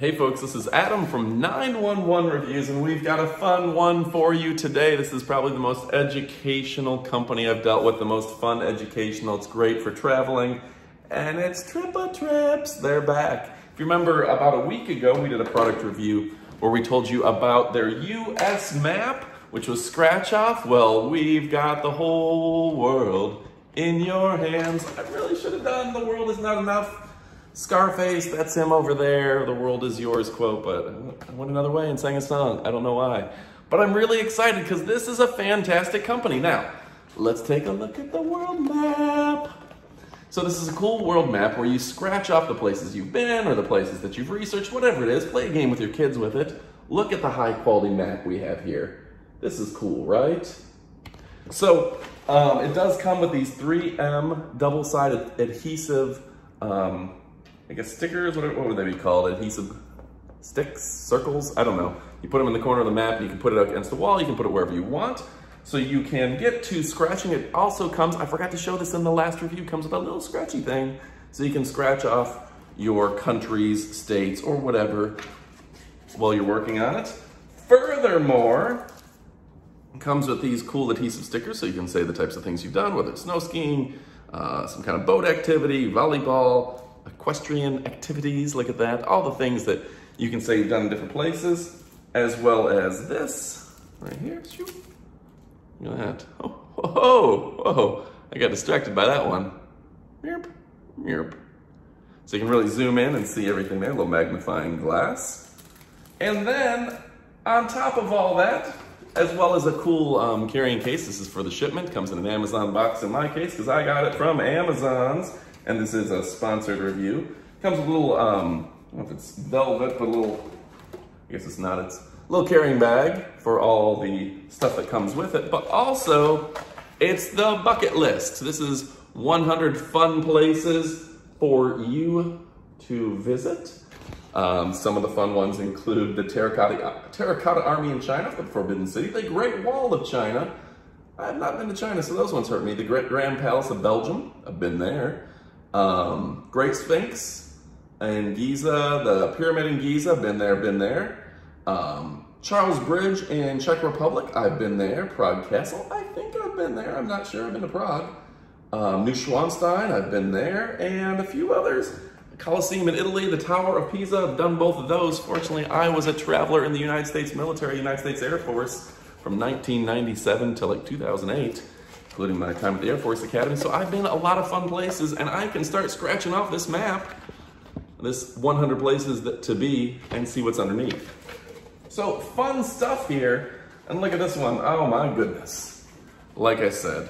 Hey folks, this is Adam from 911 Reviews and we've got a fun one for you today. This is probably the most educational company I've dealt with, the most fun educational. It's great for traveling and it's Tripa Trips. They're back. If you remember about a week ago, we did a product review where we told you about their US map, which was scratch off. Well, we've got the whole world in your hands. I really should have done the world is not enough Scarface, that's him over there, the world is yours quote, but I went another way and sang a song. I don't know why. But I'm really excited because this is a fantastic company. Now, let's take a look at the world map. So this is a cool world map where you scratch off the places you've been or the places that you've researched, whatever it is. Play a game with your kids with it. Look at the high quality map we have here. This is cool, right? So um, it does come with these 3M double-sided adhesive um, I guess stickers, what, would they be called? Adhesive sticks, circles, I don't know. You put them in the corner of the map, and you can put it against the wall, you can put it wherever you want. So you can get to scratching. It also comes, I forgot to show this in the last review, comes with a little scratchy thing. So you can scratch off your countries, states, or whatever while you're working on it. Furthermore, comes with these cool adhesive stickers so you can say the types of things you've done, whether it's snow skiing, uh, some kind of boat activity, volleyball, equestrian activities, look at that. All the things that you can say you've done in different places, as well as this right here. Look at that. Oh, whoa, whoa. I got distracted by that one. So you can really zoom in and see everything there, a little magnifying glass. And then on top of all that, as well as a cool um, carrying case, this is for the shipment, comes in an Amazon box in my case, because I got it from Amazon's and this is a sponsored review. Comes with a little, um, I don't know if it's velvet, but a little, I guess it's not, it's a little carrying bag for all the stuff that comes with it, but also it's the bucket list. This is 100 fun places for you to visit. Um, some of the fun ones include the Terracotta, Terracotta Army in China, the Forbidden City, the Great Wall of China. I have not been to China, so those ones hurt me. The Grand Palace of Belgium, I've been there. Um, Great Sphinx in Giza, the Pyramid in Giza, been there, been there. Um, Charles Bridge in Czech Republic, I've been there. Prague Castle, I think I've been there. I'm not sure, I've been to Prague. Um, Neuschwanstein, I've been there, and a few others. Colosseum in Italy, the Tower of Pisa, I've done both of those. Fortunately, I was a traveler in the United States military, United States Air Force from 1997 to like 2008 including my time at the Air Force Academy. So I've been a lot of fun places and I can start scratching off this map, this 100 places that to be and see what's underneath. So fun stuff here. And look at this one. Oh my goodness. Like I said,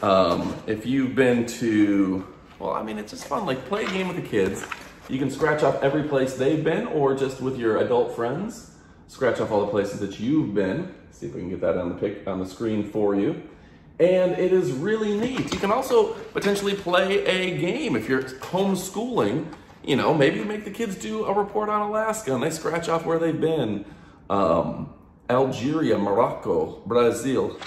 um, if you've been to, well, I mean, it's just fun. Like play a game with the kids. You can scratch off every place they've been or just with your adult friends. Scratch off all the places that you've been. See if we can get that on the pic on the screen for you and it is really neat. You can also potentially play a game if you're homeschooling. You know, maybe make the kids do a report on Alaska and they scratch off where they've been. Um, Algeria, Morocco, Brazil.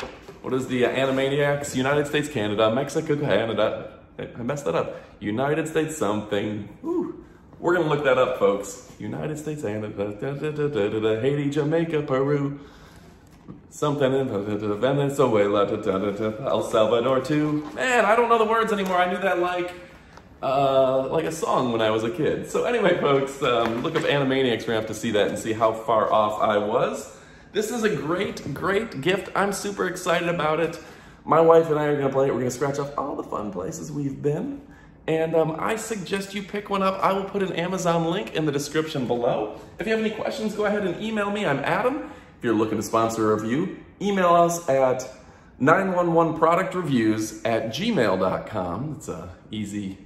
What is the uh, Animaniacs? United States, Canada, Mexico, Canada. I messed that up. United States something. We're gonna look that up, folks. United States, Canada, da, da, da, Haiti, Jamaica, Peru something in Venezuela, El Salvador too. Man, I don't know the words anymore. I knew that like uh, like a song when I was a kid. So anyway, folks, um, look up Animaniacs. We're gonna have to see that and see how far off I was. This is a great, great gift. I'm super excited about it. My wife and I are gonna play it. We're gonna scratch off all the fun places we've been. And um, I suggest you pick one up. I will put an Amazon link in the description below. If you have any questions, go ahead and email me. I'm Adam if you're looking to sponsor a review, email us at 911productreviews at gmail.com. It's a easy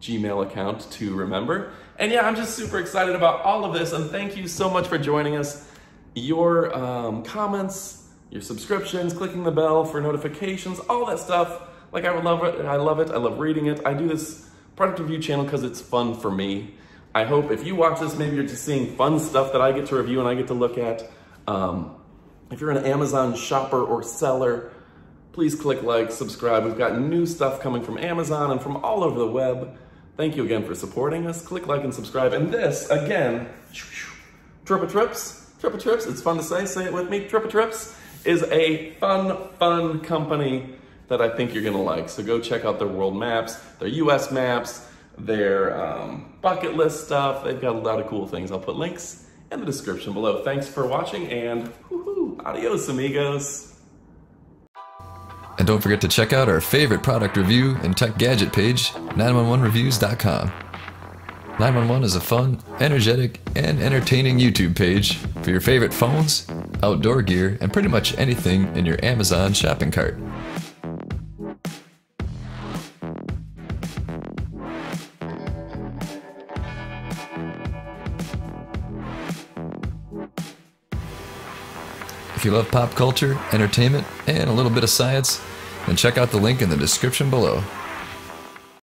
Gmail account to remember. And yeah, I'm just super excited about all of this and thank you so much for joining us. Your um, comments, your subscriptions, clicking the bell for notifications, all that stuff. Like I would love it, I love it, I love reading it. I do this product review channel because it's fun for me. I hope if you watch this, maybe you're just seeing fun stuff that I get to review and I get to look at. Um, if you're an Amazon shopper or seller, please click like, subscribe. We've got new stuff coming from Amazon and from all over the web. Thank you again for supporting us. Click like and subscribe. And this, again, Tripa Trips, Tripa Trips, it's fun to say, say it with me. Tripa Trips is a fun, fun company that I think you're gonna like. So go check out their world maps, their US maps, their um, bucket list stuff. They've got a lot of cool things. I'll put links in the description below. Thanks for watching and adios amigos. And don't forget to check out our favorite product review and tech gadget page, 911reviews.com. 911 is a fun, energetic, and entertaining YouTube page for your favorite phones, outdoor gear, and pretty much anything in your Amazon shopping cart. If you love pop culture, entertainment, and a little bit of science, then check out the link in the description below.